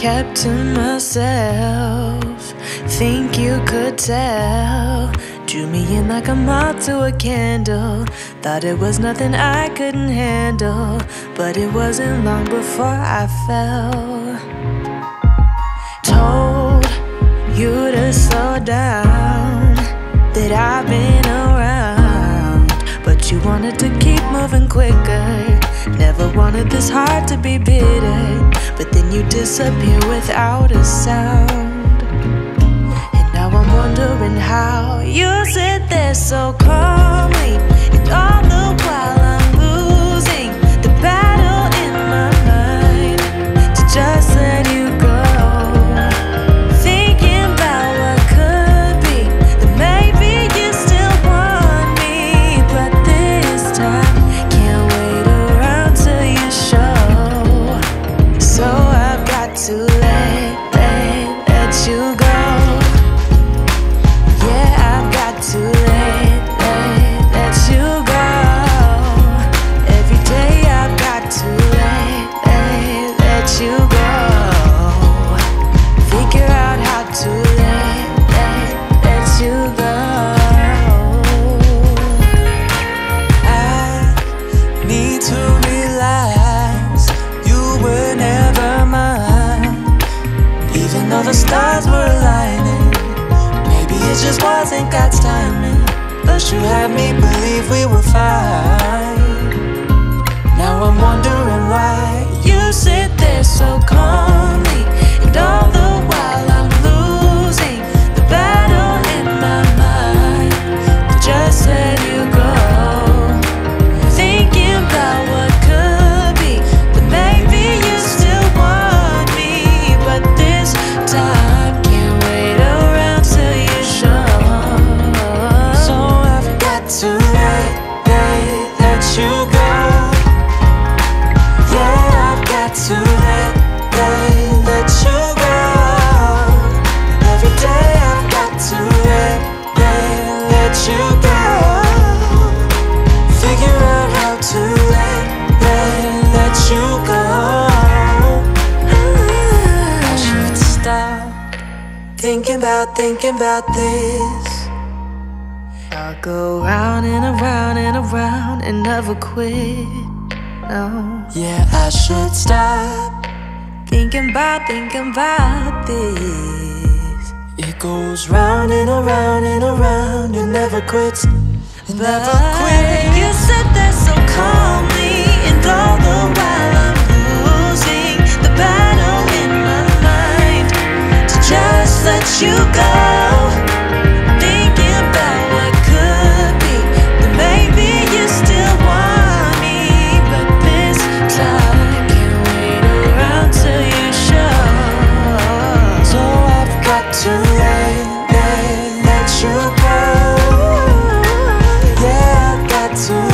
kept to myself. Think you could tell. Drew me in like a moth to a candle. Thought it was nothing I couldn't handle. But it wasn't long before I fell. Told you to slow down. Wanted this heart to be bitter. But then you disappear without a sound. And now I'm wondering how you sit there so calmly. And all just wasn't God's timing. But you had me believe we were fine. Now I'm wondering thinking about, thinking about this. I'll go round and around and around and never quit. No. Yeah, I should stop. Thinking about, thinking about this. It goes round and around and around and never quits. It never quits. You said that so calmly, and all the while I'm losing the battle in my mind to just let you go. to